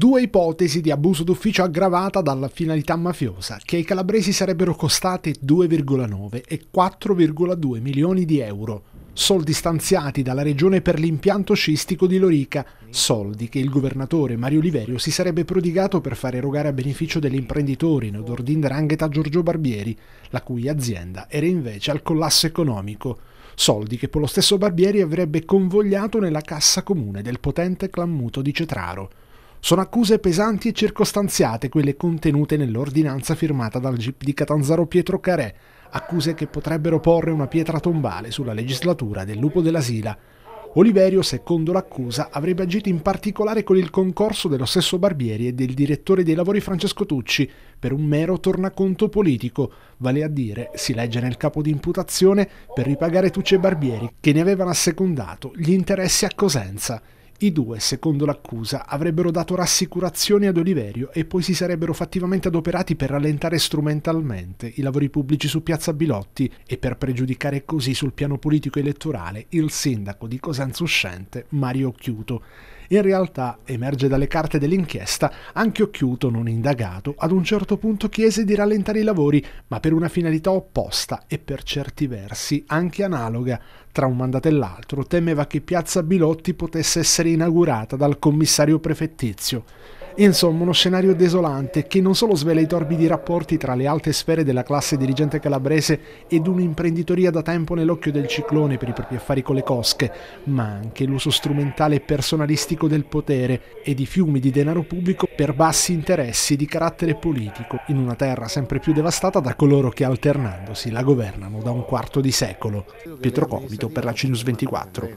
Due ipotesi di abuso d'ufficio aggravata dalla finalità mafiosa, che ai calabresi sarebbero costate 2,9 e 4,2 milioni di euro. Soldi stanziati dalla regione per l'impianto scistico di Lorica, soldi che il governatore Mario Oliverio si sarebbe prodigato per far erogare a beneficio degli imprenditori Nodordin Drangheta Giorgio Barbieri, la cui azienda era invece al collasso economico. Soldi che poi lo stesso Barbieri avrebbe convogliato nella cassa comune del potente clammuto di Cetraro. Sono accuse pesanti e circostanziate quelle contenute nell'ordinanza firmata dal GIP di Catanzaro Pietro Carè, accuse che potrebbero porre una pietra tombale sulla legislatura del lupo della Sila. Oliverio, secondo l'accusa, avrebbe agito in particolare con il concorso dello stesso Barbieri e del direttore dei lavori Francesco Tucci per un mero tornaconto politico, vale a dire, si legge nel capo di imputazione, per ripagare Tucci e Barbieri che ne avevano assecondato gli interessi a Cosenza. I due, secondo l'accusa, avrebbero dato rassicurazioni ad Oliverio e poi si sarebbero fattivamente adoperati per rallentare strumentalmente i lavori pubblici su Piazza Bilotti e per pregiudicare così sul piano politico elettorale il sindaco di Cosenza uscente, Mario Chiuto. In realtà, emerge dalle carte dell'inchiesta, anche Occhiuto, non indagato, ad un certo punto chiese di rallentare i lavori, ma per una finalità opposta e per certi versi anche analoga. Tra un mandato e l'altro temeva che Piazza Bilotti potesse essere inaugurata dal commissario prefettizio. Insomma, uno scenario desolante che non solo svela i torbidi rapporti tra le alte sfere della classe dirigente calabrese ed un'imprenditoria da tempo nell'occhio del ciclone per i propri affari con le cosche, ma anche l'uso strumentale e personalistico del potere e di fiumi di denaro pubblico per bassi interessi di carattere politico in una terra sempre più devastata da coloro che alternandosi la governano da un quarto di secolo. Pietro Comito per la Cinus 24.